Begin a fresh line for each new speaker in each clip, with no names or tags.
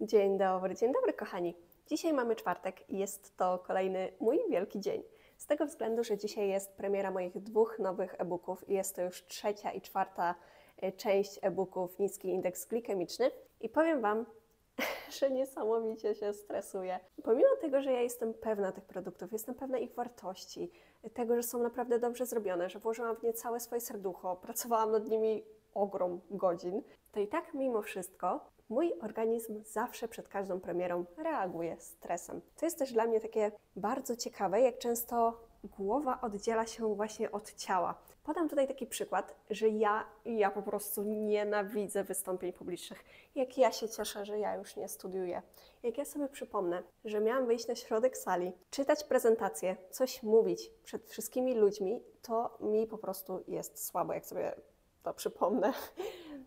Dzień dobry, dzień dobry kochani. Dzisiaj mamy czwartek i jest to kolejny mój wielki dzień. Z tego względu, że dzisiaj jest premiera moich dwóch nowych e-booków i jest to już trzecia i czwarta e, część e-booków Niski Indeks Glikemiczny. I powiem Wam, że niesamowicie się stresuję. Pomimo tego, że ja jestem pewna tych produktów, jestem pewna ich wartości, tego, że są naprawdę dobrze zrobione, że włożyłam w nie całe swoje serducho, pracowałam nad nimi ogrom godzin, to i tak mimo wszystko mój organizm zawsze przed każdą premierą reaguje stresem. To jest też dla mnie takie bardzo ciekawe, jak często głowa oddziela się właśnie od ciała. Podam tutaj taki przykład, że ja, ja po prostu nienawidzę wystąpień publicznych. Jak ja się cieszę, że ja już nie studiuję. Jak ja sobie przypomnę, że miałam wyjść na środek sali, czytać prezentację, coś mówić przed wszystkimi ludźmi, to mi po prostu jest słabo, jak sobie to przypomnę.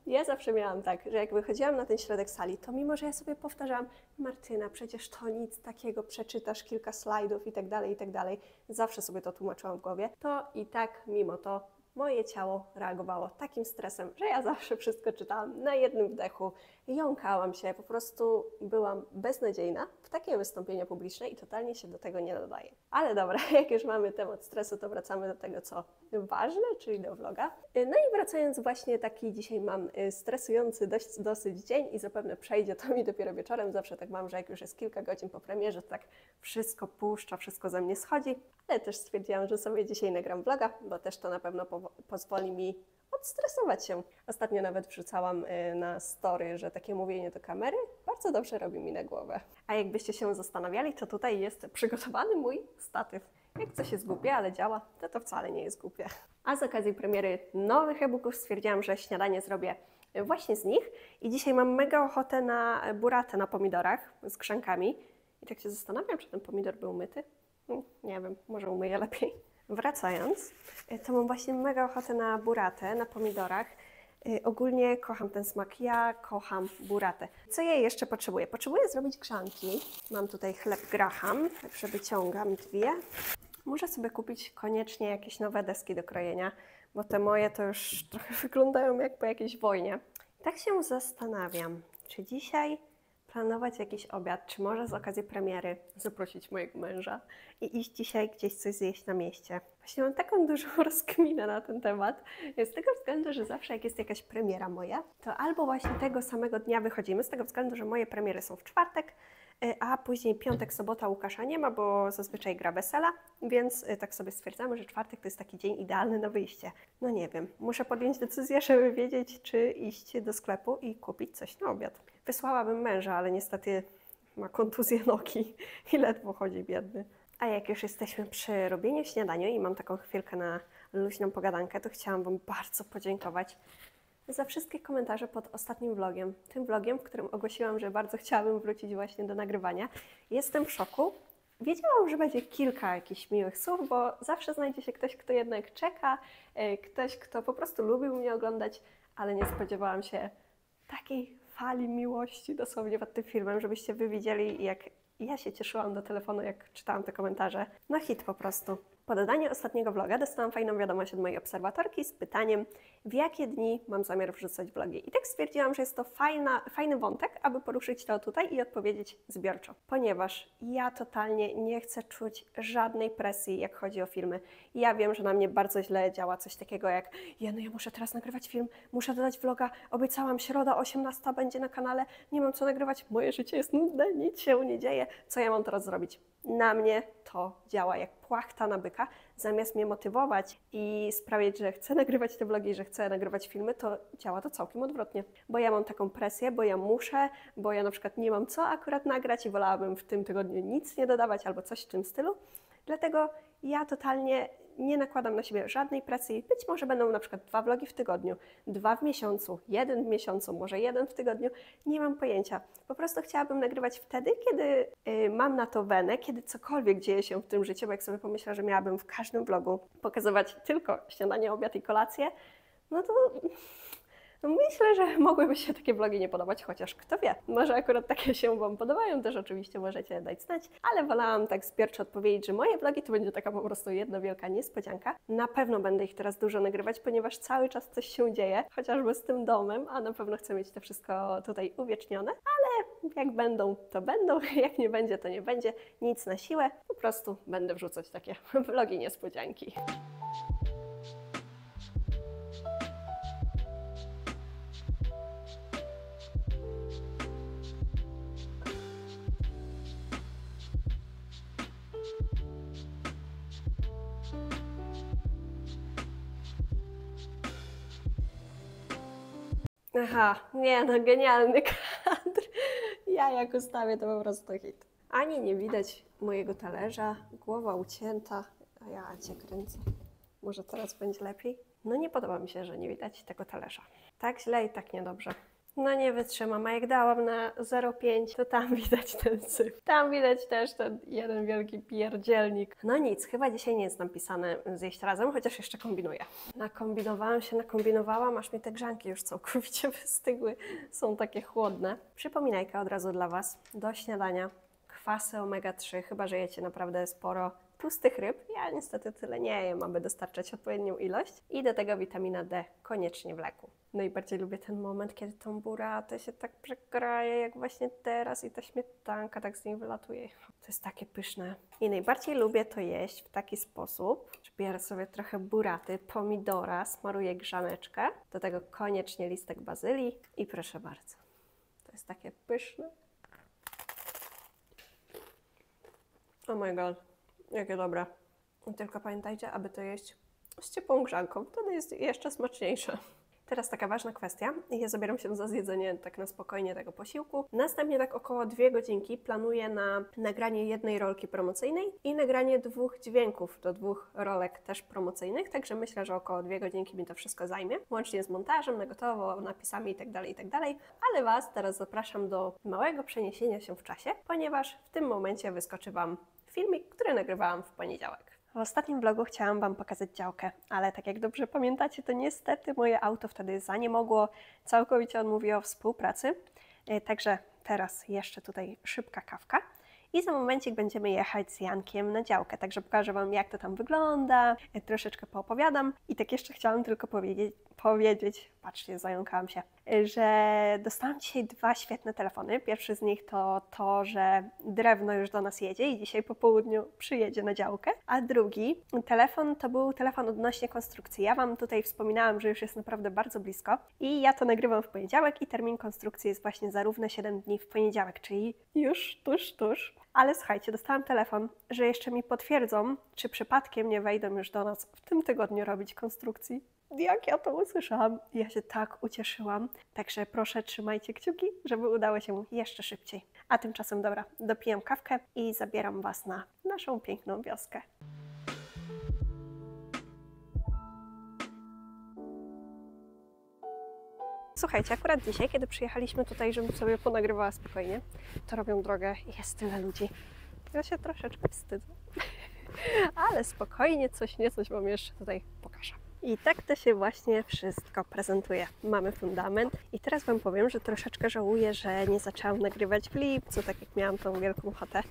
Ja zawsze miałam tak, że jak wychodziłam na ten środek sali, to mimo, że ja sobie powtarzałam, Martyna, przecież to nic takiego, przeczytasz kilka slajdów i tak dalej, i tak dalej, zawsze sobie to tłumaczyłam w głowie, to i tak mimo to moje ciało reagowało takim stresem, że ja zawsze wszystko czytałam na jednym wdechu, jąkałam się, po prostu byłam beznadziejna w takie wystąpienia publiczne i totalnie się do tego nie nadaje. Ale dobra, jak już mamy temat stresu, to wracamy do tego, co ważne, czyli do vloga. No i wracając właśnie taki dzisiaj mam y, stresujący dość, dosyć dzień i zapewne przejdzie to mi dopiero wieczorem. Zawsze tak mam, że jak już jest kilka godzin po premierze, to tak wszystko puszcza, wszystko ze mnie schodzi. Ale też stwierdziłam, że sobie dzisiaj nagram vloga, bo też to na pewno po pozwoli mi odstresować się. Ostatnio nawet wrzucałam y, na story, że takie mówienie do kamery bardzo dobrze robi mi na głowę. A jakbyście się zastanawiali, to tutaj jest przygotowany mój statyw. Jak coś jest głupie, ale działa, to to wcale nie jest głupie. A z okazji premiery nowych e-booków stwierdziłam, że śniadanie zrobię właśnie z nich. I dzisiaj mam mega ochotę na buratę na pomidorach z grzankami. I tak się zastanawiam, czy ten pomidor był myty. Hmm, nie wiem, może umyję lepiej. Wracając, y, to mam właśnie mega ochotę na buratę, na pomidorach. Y, ogólnie kocham ten smak. Ja kocham buratę. Co ja jeszcze potrzebuję? Potrzebuję zrobić grzanki. Mam tutaj chleb graham, także wyciągam dwie. Muszę sobie kupić koniecznie jakieś nowe deski do krojenia, bo te moje to już trochę wyglądają jak po jakiejś wojnie. tak się zastanawiam, czy dzisiaj planować jakiś obiad, czy może z okazji premiery zaprosić mojego męża i iść dzisiaj gdzieś coś zjeść na mieście. Właśnie mam taką dużą rozkminę na ten temat, z tego względu, że zawsze jak jest jakaś premiera moja, to albo właśnie tego samego dnia wychodzimy, z tego względu, że moje premiery są w czwartek, a później piątek, sobota Łukasza nie ma, bo zazwyczaj gra wesela, więc y, tak sobie stwierdzamy, że czwartek to jest taki dzień idealny na wyjście. No nie wiem, muszę podjąć decyzję, żeby wiedzieć, czy iść do sklepu i kupić coś na obiad. Wysłałabym męża, ale niestety ma kontuzję nogi i ledwo chodzi biedny. A jak już jesteśmy przy robieniu śniadania i mam taką chwilkę na luźną pogadankę, to chciałam Wam bardzo podziękować za wszystkie komentarze pod ostatnim vlogiem. Tym vlogiem, w którym ogłosiłam, że bardzo chciałabym wrócić właśnie do nagrywania. Jestem w szoku. Wiedziałam, że będzie kilka jakichś miłych słów, bo zawsze znajdzie się ktoś, kto jednak czeka, e, ktoś, kto po prostu lubił mnie oglądać, ale nie spodziewałam się takiej fali miłości dosłownie pod tym filmem, żebyście wy widzieli, jak ja się cieszyłam do telefonu, jak czytałam te komentarze. No hit po prostu. Po dodaniu ostatniego vloga dostałam fajną wiadomość od mojej obserwatorki z pytaniem, w jakie dni mam zamiar wrzucać vlogi. I tak stwierdziłam, że jest to fajna, fajny wątek, aby poruszyć to tutaj i odpowiedzieć zbiorczo. Ponieważ ja totalnie nie chcę czuć żadnej presji, jak chodzi o filmy. Ja wiem, że na mnie bardzo źle działa coś takiego jak ja, no ja muszę teraz nagrywać film, muszę dodać vloga, obiecałam, środa 18 będzie na kanale, nie mam co nagrywać, moje życie jest nudne, nic się nie dzieje, co ja mam teraz zrobić? Na mnie to działa jak płachta na byka. Zamiast mnie motywować i sprawiać, że chcę nagrywać te vlogi, że chcę nagrywać filmy, to działa to całkiem odwrotnie. Bo ja mam taką presję, bo ja muszę, bo ja na przykład nie mam co akurat nagrać i wolałabym w tym tygodniu nic nie dodawać albo coś w tym stylu. Dlatego ja totalnie nie nakładam na siebie żadnej presji. Być może będą na przykład dwa vlogi w tygodniu, dwa w miesiącu, jeden w miesiącu, może jeden w tygodniu. Nie mam pojęcia. Po prostu chciałabym nagrywać wtedy, kiedy y, mam na to wenę, kiedy cokolwiek dzieje się w tym życiu, bo jak sobie pomyślę, że miałabym w każdym vlogu pokazywać tylko śniadanie, obiad i kolację, no to myślę, że mogłyby się takie vlogi nie podobać, chociaż kto wie, może akurat takie się Wam podobają, też oczywiście możecie dać znać, ale wolałam tak zbierczo odpowiedzieć, że moje vlogi to będzie taka po prostu jedna wielka niespodzianka. Na pewno będę ich teraz dużo nagrywać, ponieważ cały czas coś się dzieje, chociażby z tym domem, a na pewno chcę mieć to wszystko tutaj uwiecznione, ale jak będą, to będą, jak nie będzie, to nie będzie, nic na siłę, po prostu będę wrzucać takie vlogi niespodzianki. Aha, nie no, genialny kadr. Ja jak ustawię, to po prostu hit. Ani nie widać mojego talerza, głowa ucięta, a ja cię kręcę. Może teraz będzie lepiej? No nie podoba mi się, że nie widać tego talerza. Tak źle i tak niedobrze. No nie wytrzymam, a jak dałam na 0,5, to tam widać ten syf. Tam widać też ten jeden wielki pierdzielnik. No nic, chyba dzisiaj nie jest napisane zjeść razem, chociaż jeszcze kombinuję. Nakombinowałam się, nakombinowałam, aż mi te grzanki już całkowicie wystygły. Są takie chłodne. Przypominajka od razu dla Was. Do śniadania kwasy omega-3, chyba że jecie naprawdę sporo tłustych ryb. Ja niestety tyle nie jem, aby dostarczać odpowiednią ilość. I do tego witamina D koniecznie w leku. Najbardziej lubię ten moment, kiedy tą buratę się tak przekraje, jak właśnie teraz i ta śmietanka tak z niej wylatuje. To jest takie pyszne. I najbardziej lubię to jeść w taki sposób, że biorę sobie trochę buraty, pomidora, smaruję grzaneczkę, do tego koniecznie listek bazylii i proszę bardzo. To jest takie pyszne. Oh my god, jakie dobre. Tylko pamiętajcie, aby to jeść z ciepłą grzanką, wtedy jest jeszcze smaczniejsze. Teraz taka ważna kwestia. Ja zabieram się za zjedzenie tak na spokojnie tego posiłku. Następnie tak około dwie godzinki planuję na nagranie jednej rolki promocyjnej i nagranie dwóch dźwięków do dwóch rolek też promocyjnych, także myślę, że około dwie godzinki mi to wszystko zajmie, łącznie z montażem, na gotowo, napisami itd., itd. Ale Was teraz zapraszam do małego przeniesienia się w czasie, ponieważ w tym momencie wyskoczy Wam filmik, który nagrywałam w poniedziałek. W ostatnim vlogu chciałam Wam pokazać działkę, ale tak jak dobrze pamiętacie, to niestety moje auto wtedy zaniemogło, całkowicie odmówiło współpracy. E, Także teraz jeszcze tutaj szybka kawka. I za momencik będziemy jechać z Jankiem na działkę, także pokażę Wam, jak to tam wygląda, e, troszeczkę poopowiadam. I tak jeszcze chciałam tylko powiedzieć, powiedzieć patrzcie, zająkałam się, że dostałam dzisiaj dwa świetne telefony. Pierwszy z nich to to, że drewno już do nas jedzie i dzisiaj po południu przyjedzie na działkę, a drugi telefon to był telefon odnośnie konstrukcji. Ja Wam tutaj wspominałam, że już jest naprawdę bardzo blisko i ja to nagrywam w poniedziałek i termin konstrukcji jest właśnie za równe 7 dni w poniedziałek, czyli już tuż, tuż. Ale słuchajcie, dostałam telefon, że jeszcze mi potwierdzą, czy przypadkiem nie wejdą już do nas w tym tygodniu robić konstrukcji. Jak ja to usłyszałam, ja się tak ucieszyłam. Także proszę, trzymajcie kciuki, żeby udało się jeszcze szybciej. A tymczasem, dobra, dopijam kawkę i zabieram Was na naszą piękną wioskę. Słuchajcie, akurat dzisiaj, kiedy przyjechaliśmy tutaj, żebym sobie ponagrywała spokojnie, to robią drogę i jest tyle ludzi. Ja się troszeczkę wstydzę. Ale spokojnie, coś nie coś Wam jeszcze tutaj pokażę. I tak to się właśnie wszystko prezentuje. Mamy fundament i teraz Wam powiem, że troszeczkę żałuję, że nie zaczęłam nagrywać w lipcu, tak jak miałam tą wielką ochotę,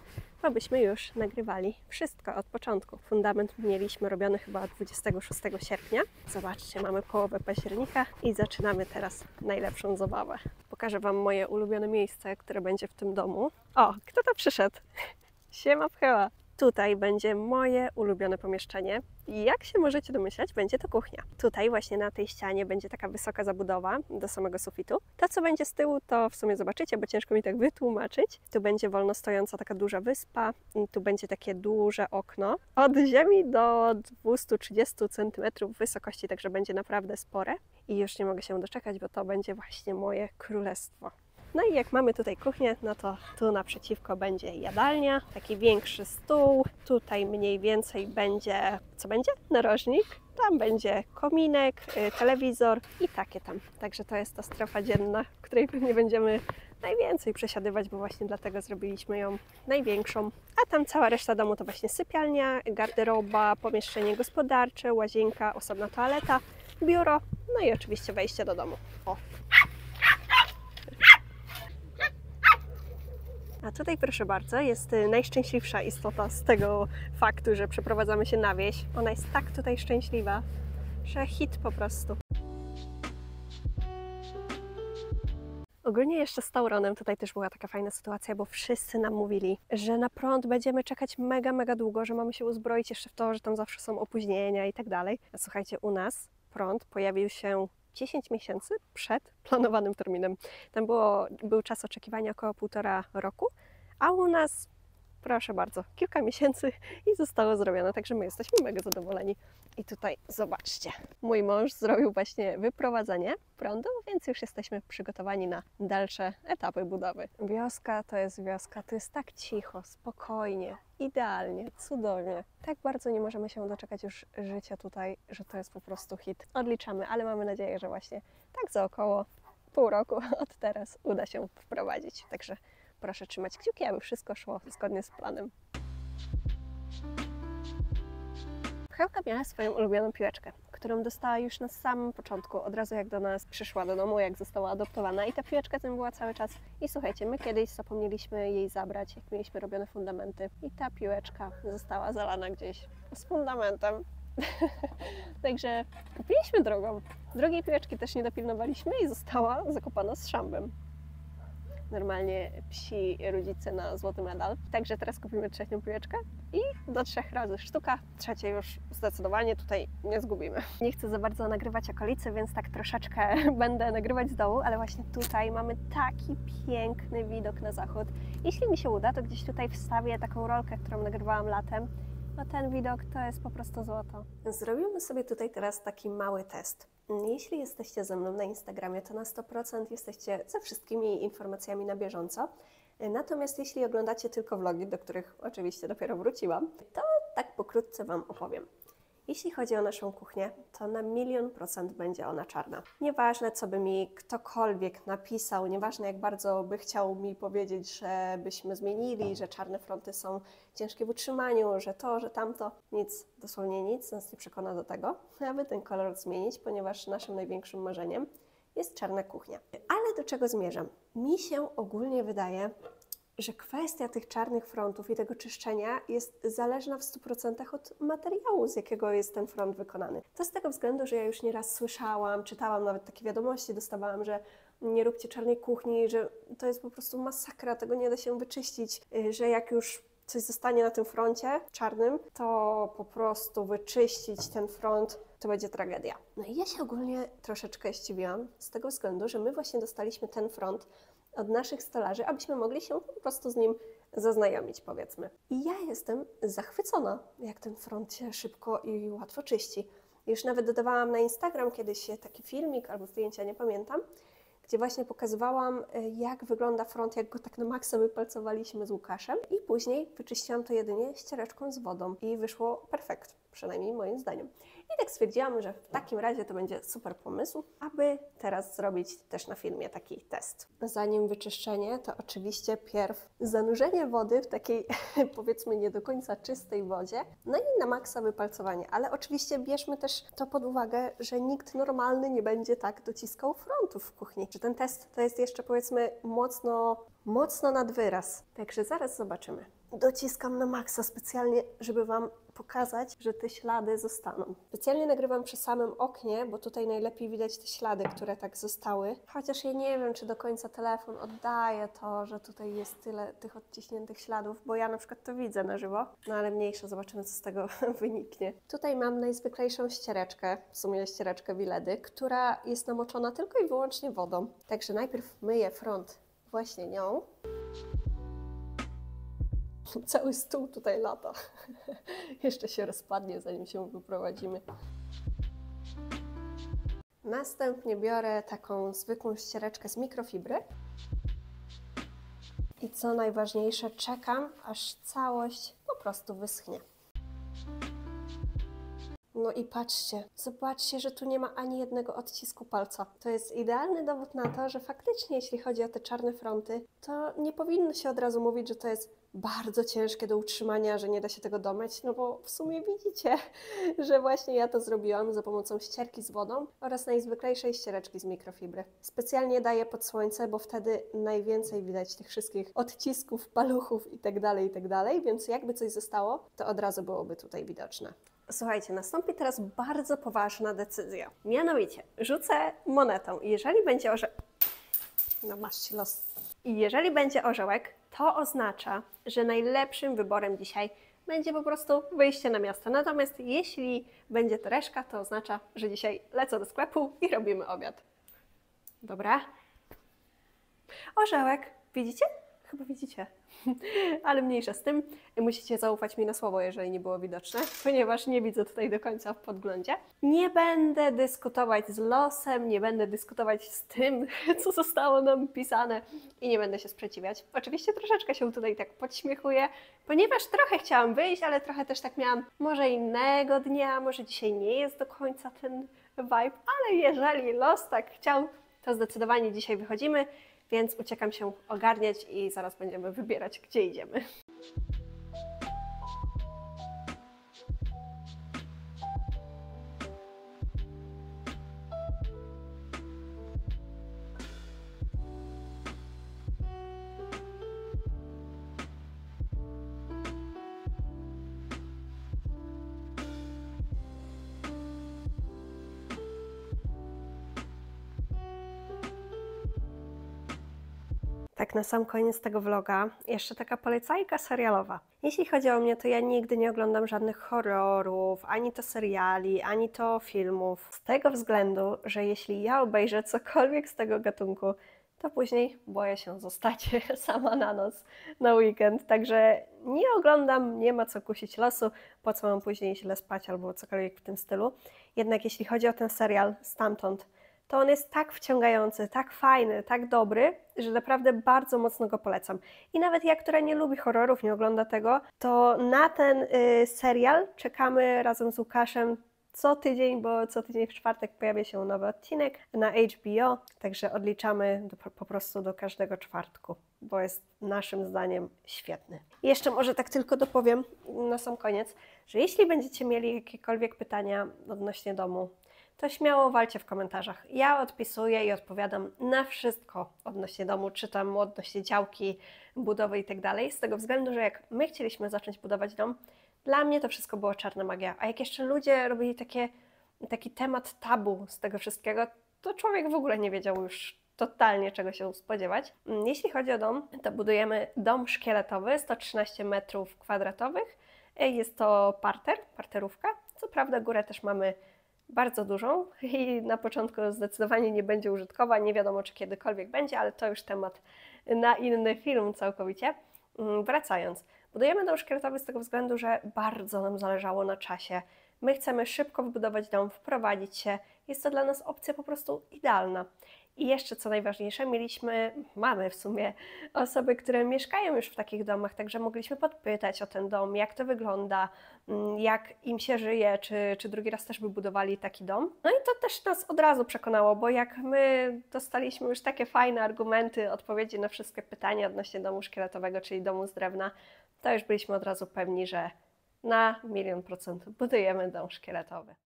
bo byśmy już nagrywali wszystko od początku. Fundament mieliśmy robiony chyba 26 sierpnia. Zobaczcie, mamy połowę października i zaczynamy teraz najlepszą zabawę. Pokażę Wam moje ulubione miejsce, które będzie w tym domu. O, kto to przyszedł? Siema pcheła! Tutaj będzie moje ulubione pomieszczenie. Jak się możecie domyślać, będzie to kuchnia. Tutaj właśnie na tej ścianie będzie taka wysoka zabudowa do samego sufitu. To, co będzie z tyłu, to w sumie zobaczycie, bo ciężko mi tak wytłumaczyć. Tu będzie wolno stojąca taka duża wyspa, tu będzie takie duże okno. Od ziemi do 230 cm wysokości, także będzie naprawdę spore. I już nie mogę się doczekać, bo to będzie właśnie moje królestwo. No i jak mamy tutaj kuchnię, no to tu naprzeciwko będzie jadalnia, taki większy stół. Tutaj mniej więcej będzie, co będzie? Narożnik. Tam będzie kominek, y, telewizor i takie tam. Także to jest ta strefa dzienna, w której pewnie będziemy najwięcej przesiadywać, bo właśnie dlatego zrobiliśmy ją największą. A tam cała reszta domu to właśnie sypialnia, garderoba, pomieszczenie gospodarcze, łazienka, osobna toaleta. biuro, no i oczywiście wejście do domu. O. A tutaj proszę bardzo jest y, najszczęśliwsza istota z tego faktu, że przeprowadzamy się na wieś. Ona jest tak tutaj szczęśliwa, że hit po prostu. Ogólnie jeszcze z Tauronem tutaj też była taka fajna sytuacja, bo wszyscy nam mówili, że na prąd będziemy czekać mega, mega długo, że mamy się uzbroić jeszcze w to, że tam zawsze są opóźnienia i tak dalej. A słuchajcie, u nas prąd pojawił się 10 miesięcy przed planowanym terminem. Tam było, był czas oczekiwania około półtora roku, a u nas, proszę bardzo, kilka miesięcy i zostało zrobione, także my jesteśmy mega zadowoleni. I tutaj zobaczcie, mój mąż zrobił właśnie wyprowadzenie prądu, więc już jesteśmy przygotowani na dalsze etapy budowy. Wioska to jest wioska, to jest tak cicho, spokojnie, idealnie, cudownie. Tak bardzo nie możemy się doczekać już życia tutaj, że to jest po prostu hit. Odliczamy, ale mamy nadzieję, że właśnie tak za około pół roku od teraz uda się wprowadzić. Także proszę trzymać kciuki, aby wszystko szło zgodnie z planem. Hełka miała swoją ulubioną piłeczkę, którą dostała już na samym początku, od razu jak do nas przyszła do domu, jak została adoptowana i ta piłeczka tym była cały czas. I słuchajcie, my kiedyś zapomnieliśmy jej zabrać, jak mieliśmy robione fundamenty i ta piłeczka została zalana gdzieś z fundamentem. Także kupiliśmy drugą. Drugiej piłeczki też nie dopilnowaliśmy i została zakopana z szambem normalnie psi rodzice na złoty medal. Także teraz kupimy trzecią piłeczkę i do trzech razy sztuka. Trzecie już zdecydowanie tutaj nie zgubimy. Nie chcę za bardzo nagrywać okolicy, więc tak troszeczkę będę nagrywać z dołu, ale właśnie tutaj mamy taki piękny widok na zachód. Jeśli mi się uda, to gdzieś tutaj wstawię taką rolkę, którą nagrywałam latem. No ten widok to jest po prostu złoto. Zrobimy sobie tutaj teraz taki mały test. Jeśli jesteście ze mną na Instagramie, to na 100% jesteście ze wszystkimi informacjami na bieżąco. Natomiast jeśli oglądacie tylko vlogi, do których oczywiście dopiero wróciłam, to tak pokrótce Wam opowiem. Jeśli chodzi o naszą kuchnię, to na milion procent będzie ona czarna. Nieważne, co by mi ktokolwiek napisał, nieważne jak bardzo by chciał mi powiedzieć, że byśmy zmienili, że czarne fronty są ciężkie w utrzymaniu, że to, że tamto, nic, dosłownie nic nas nie przekona do tego, aby ten kolor zmienić, ponieważ naszym największym marzeniem jest czarna kuchnia. Ale do czego zmierzam? Mi się ogólnie wydaje, że kwestia tych czarnych frontów i tego czyszczenia jest zależna w 100% od materiału, z jakiego jest ten front wykonany. To z tego względu, że ja już nieraz słyszałam, czytałam nawet takie wiadomości, dostawałam, że nie róbcie czarnej kuchni, że to jest po prostu masakra, tego nie da się wyczyścić, y, że jak już coś zostanie na tym froncie czarnym, to po prostu wyczyścić ten front to będzie tragedia. No i ja się ogólnie troszeczkę zdziwiłam z tego względu, że my właśnie dostaliśmy ten front od naszych stolarzy, abyśmy mogli się po prostu z nim zaznajomić, powiedzmy. I ja jestem zachwycona, jak ten front się szybko i łatwo czyści. Już nawet dodawałam na Instagram kiedyś taki filmik albo zdjęcia, nie pamiętam, gdzie właśnie pokazywałam, e, jak wygląda front, jak go tak na maksa wypalcowaliśmy z Łukaszem i później wyczyściłam to jedynie ściereczką z wodą i wyszło perfekt, przynajmniej moim zdaniem. I tak stwierdziłam, że w takim razie to będzie super pomysł, aby teraz zrobić też na filmie taki test. Zanim wyczyszczenie, to oczywiście pierw zanurzenie wody w takiej powiedzmy nie do końca czystej wodzie, no i na maksa wypalcowanie. Ale oczywiście bierzmy też to pod uwagę, że nikt normalny nie będzie tak dociskał frontów w kuchni. Czy ten test to jest jeszcze powiedzmy mocno, mocno nad wyraz. Także zaraz zobaczymy. Dociskam na maksa specjalnie, żeby Wam pokazać, że te ślady zostaną. Specjalnie nagrywam przy samym oknie, bo tutaj najlepiej widać te ślady, które tak zostały. Chociaż ja nie wiem, czy do końca telefon oddaje to, że tutaj jest tyle tych odciśniętych śladów, bo ja na przykład to widzę na żywo, no ale mniejsze, zobaczymy, co z tego wyniknie. Tutaj mam najzwyklejszą ściereczkę, w sumie ściereczkę Wiledy, która jest namoczona tylko i wyłącznie wodą. Także najpierw myję front właśnie nią. Cały stół tutaj lata. Jeszcze się rozpadnie, zanim się wyprowadzimy. Następnie biorę taką zwykłą ściereczkę z mikrofibry. I co najważniejsze, czekam, aż całość po prostu wyschnie. No i patrzcie, zobaczcie, że tu nie ma ani jednego odcisku palca. To jest idealny dowód na to, że faktycznie jeśli chodzi o te czarne fronty, to nie powinno się od razu mówić, że to jest bardzo ciężkie do utrzymania, że nie da się tego domyć, no bo w sumie widzicie, że właśnie ja to zrobiłam za pomocą ścierki z wodą oraz najzwyklejszej ściereczki z mikrofibry. Specjalnie daję pod słońce, bo wtedy najwięcej widać tych wszystkich odcisków, paluchów itd., itd., więc jakby coś zostało, to od razu byłoby tutaj widoczne. Słuchajcie, nastąpi teraz bardzo poważna decyzja. Mianowicie, rzucę monetą i jeżeli będzie orze... No masz los. I jeżeli będzie orzełek, to oznacza, że najlepszym wyborem dzisiaj będzie po prostu wyjście na miasto. Natomiast jeśli będzie to reszka, to oznacza, że dzisiaj lecę do sklepu i robimy obiad. Dobra. Orzełek, widzicie? Chyba widzicie. Ale mniejsza z tym. Musicie zaufać mi na słowo, jeżeli nie było widoczne, ponieważ nie widzę tutaj do końca w podglądzie. Nie będę dyskutować z losem, nie będę dyskutować z tym, co zostało nam pisane i nie będę się sprzeciwiać. Oczywiście troszeczkę się tutaj tak podśmiechuję, ponieważ trochę chciałam wyjść, ale trochę też tak miałam może innego dnia, może dzisiaj nie jest do końca ten vibe, ale jeżeli los tak chciał, to zdecydowanie dzisiaj wychodzimy więc uciekam się ogarniać i zaraz będziemy wybierać, gdzie idziemy. Tak na sam koniec tego vloga, jeszcze taka polecajka serialowa. Jeśli chodzi o mnie, to ja nigdy nie oglądam żadnych horrorów, ani to seriali, ani to filmów. Z tego względu, że jeśli ja obejrzę cokolwiek z tego gatunku, to później boję się zostać sama na noc, na weekend. Także nie oglądam, nie ma co kusić losu, po co mam później źle spać albo cokolwiek w tym stylu. Jednak jeśli chodzi o ten serial stamtąd, to on jest tak wciągający, tak fajny, tak dobry, że naprawdę bardzo mocno go polecam. I nawet ja, która nie lubi horrorów, nie ogląda tego, to na ten y, serial czekamy razem z Łukaszem co tydzień, bo co tydzień w czwartek pojawia się nowy odcinek na HBO, także odliczamy do, po prostu do każdego czwartku, bo jest naszym zdaniem świetny. I jeszcze może tak tylko dopowiem na sam koniec, że jeśli będziecie mieli jakiekolwiek pytania odnośnie domu, to śmiało walcie w komentarzach. Ja odpisuję i odpowiadam na wszystko odnośnie domu, czytam odnośnie działki, budowy i tak z tego względu, że jak my chcieliśmy zacząć budować dom, dla mnie to wszystko było czarna magia. A jak jeszcze ludzie robili takie, taki temat tabu z tego wszystkiego, to człowiek w ogóle nie wiedział już totalnie czego się spodziewać. Jeśli chodzi o dom, to budujemy dom szkieletowy, 113 metrów kwadratowych. Jest to parter, parterówka. Co prawda górę też mamy bardzo dużą i na początku zdecydowanie nie będzie użytkowa, nie wiadomo czy kiedykolwiek będzie, ale to już temat na inny film całkowicie. Mm, wracając, budujemy dom szkieletowy z tego względu, że bardzo nam zależało na czasie. My chcemy szybko wybudować dom, wprowadzić się. Jest to dla nas opcja po prostu idealna. I jeszcze co najważniejsze, mieliśmy, mamy w sumie osoby, które mieszkają już w takich domach, także mogliśmy podpytać o ten dom, jak to wygląda, mm, jak im się żyje, czy, czy drugi raz też by budowali taki dom. No i to też nas od razu przekonało, bo jak my dostaliśmy już takie fajne argumenty, odpowiedzi na wszystkie pytania odnośnie domu szkieletowego, czyli domu z drewna, to już byliśmy od razu pewni, że na milion procent budujemy dom szkieletowy.